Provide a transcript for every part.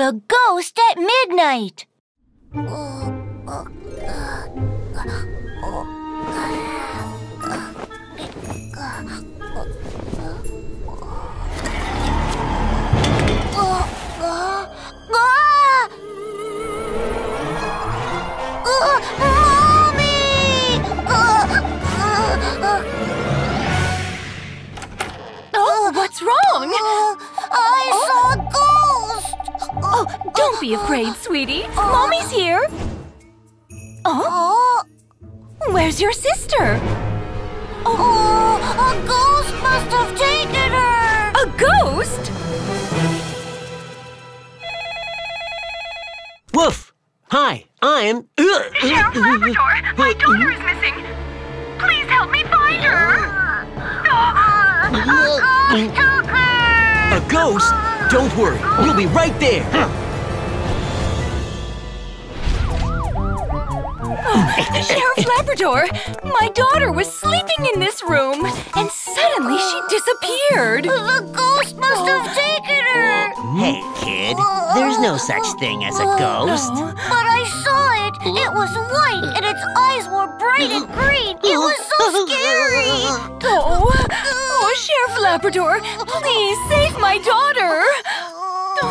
The ghost at midnight. Oh, oh don't be afraid, sweetie. Mommy's here. Oh, Where's your sister? oh, a ghost must have taken her! A ghost? Woof! Hi, I'm. Uh, Sheriff Labrador, my daughter is missing. Please help me find her. Uh, a ghost took her! A ghost? Don't worry, we'll be right there. Sheriff Labrador, my daughter was sleeping in this room, and suddenly she disappeared. The ghost must have taken her! Hey, kid, there's no such thing as a ghost. But I saw it! It was white and its eyes were bright and green! It was so scary! Oh, oh, Sheriff Labrador, please save my daughter.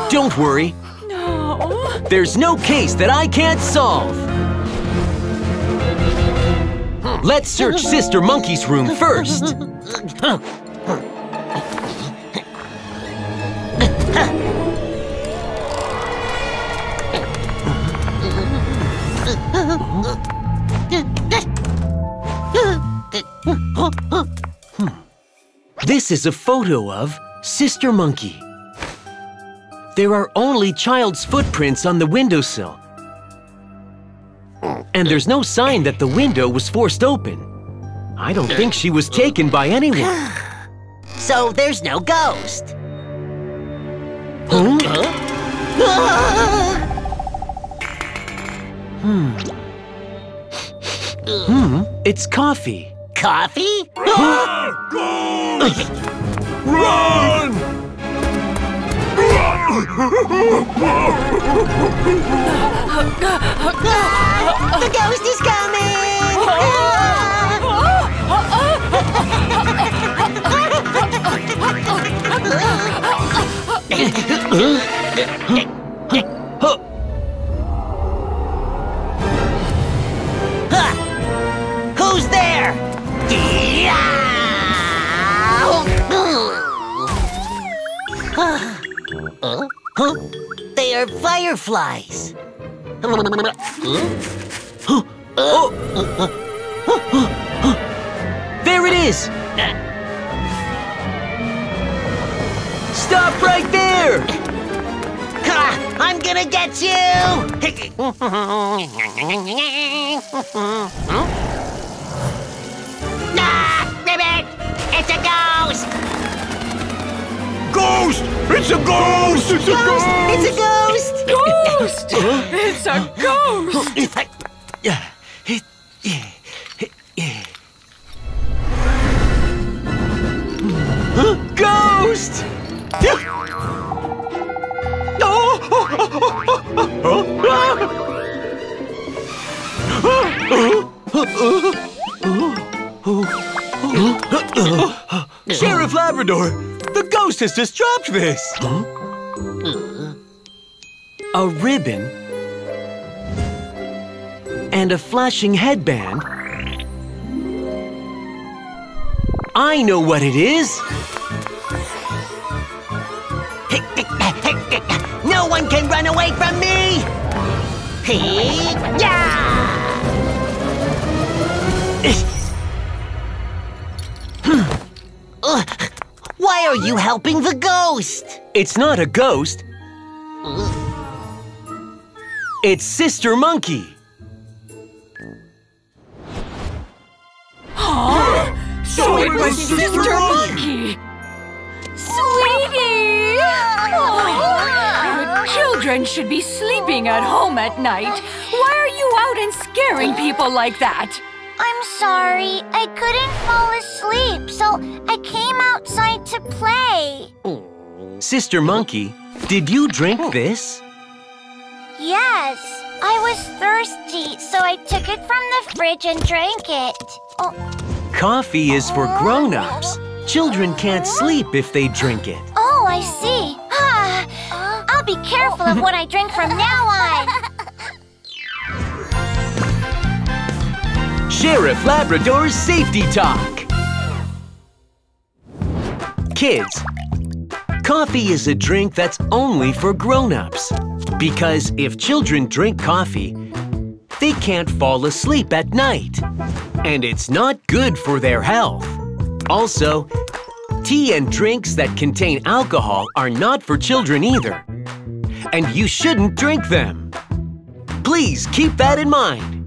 Don't worry, No. there's no case that I can't solve. Let's search Sister Monkey's room first. This is a photo of Sister Monkey. There are only child's footprints on the windowsill. And there's no sign that the window was forced open. I don't think she was taken by anyone. So there's no ghost. Hmm, Hmm. it's coffee. Coffee? The ghost is coming! Huh? They are fireflies. There it is! Stop right there! I'm gonna get you! ah! It's a ghost! Ghost! It's a ghost! It's a Ghost! It's a ghost! Ghost! It's a ghost! Ghost! Sheriff Labrador, the ghost has just dropped this. Hmm? A ribbon and a flashing headband. I know what it is. No one can run away from me! Hey-ya! Eh, Why are you helping the ghost? It's not a ghost. It's Sister Monkey. So it was Sister Monkey! Sweetie! Oh, children should be sleeping at home at night. Why are you out and scaring people like that? I'm sorry. I couldn't fall asleep, so I came outside to play. Sister Monkey, did you drink this? Yes. I was thirsty, so I took it from the fridge and drank it. Oh, Coffee is for grown-ups. Children can't sleep if they drink it. oh I see. Ah, I'll be careful of what I drink from now on. Sheriff Labrador's Safety Talk. Kids, coffee is a drink that's only for grown-ups. Because if children drink coffee, they can't fall asleep at night. And it's not good for their health. Also, tea and drinks that contain alcohol are not for children either. And you shouldn't drink them. Please keep that in mind.